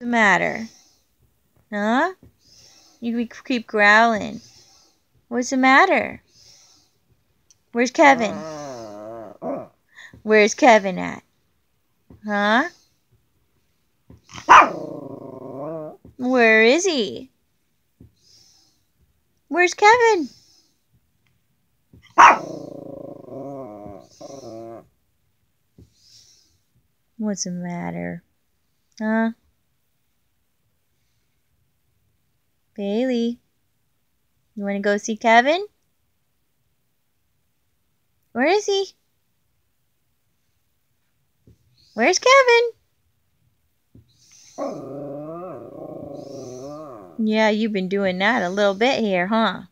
the matter? Huh? You keep growling. What's the matter? Where's Kevin? Where's Kevin at? Huh? Where is he? Where's Kevin? What's the matter? Huh? Bailey, you want to go see Kevin? Where is he? Where's Kevin? Yeah, you've been doing that a little bit here, huh?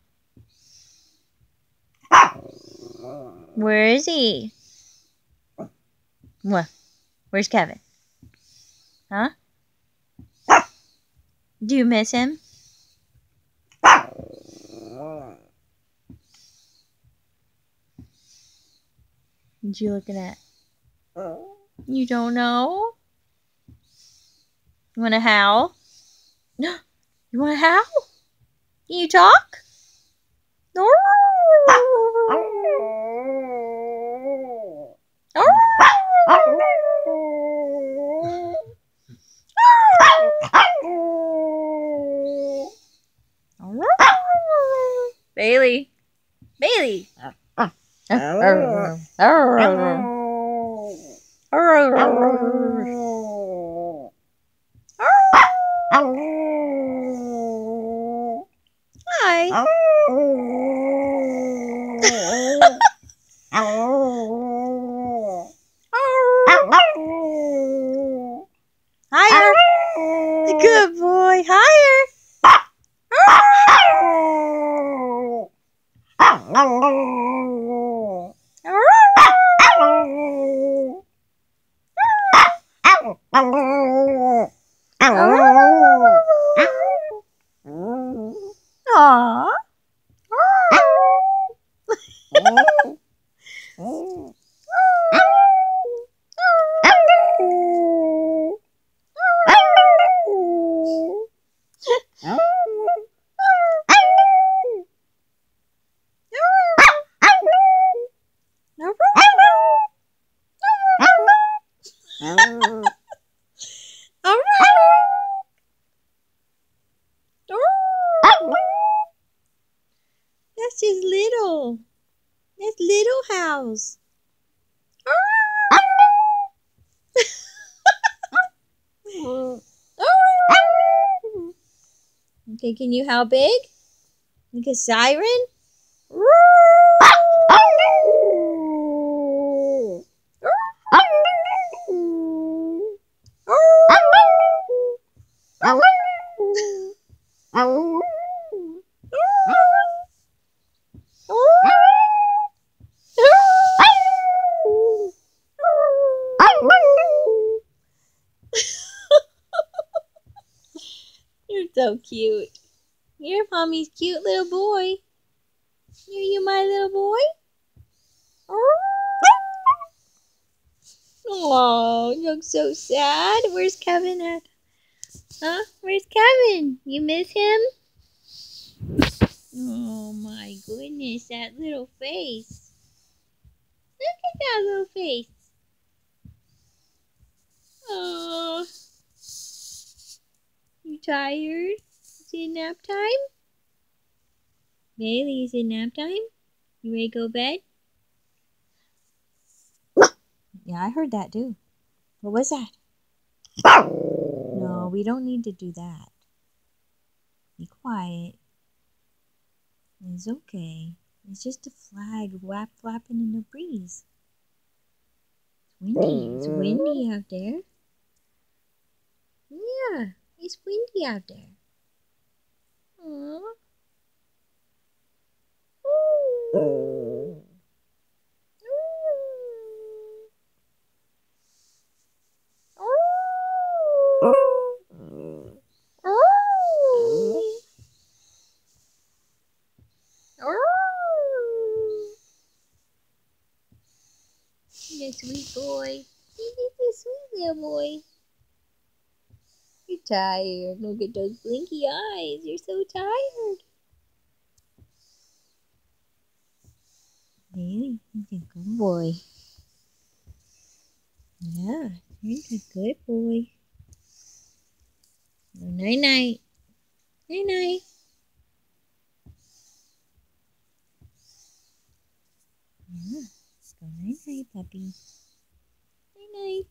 Where is he? What? Where's Kevin? Huh? Do you miss him? What you looking at? You don't know? You want to howl? No. You want to howl? Can you talk? No. Bailey. Bailey. Hi. Aww. House. okay, can you how big? Like a siren? So cute. You're mommy's cute little boy. Are you my little boy? Oh, you look so sad. Where's Kevin at? Huh? Where's Kevin? You miss him? Oh my goodness, that little face. Look at that little face. Oh. Tired? Is it nap time? Bailey, is it nap time? You ready to go to bed? Yeah, I heard that too. What was that? No, we don't need to do that. Be quiet. It's okay. It's just a flag flap flapping in the breeze. It's windy. It's windy out there. Yeah, it's windy out there. Aww. Sweet boy. You're a sweet little boy. You're tired. Look at those blinky eyes. You're so tired. Bailey, you're a good boy. Yeah, you're a good boy. Oh, night night. Night night. Yeah, go night night, puppy. Night night.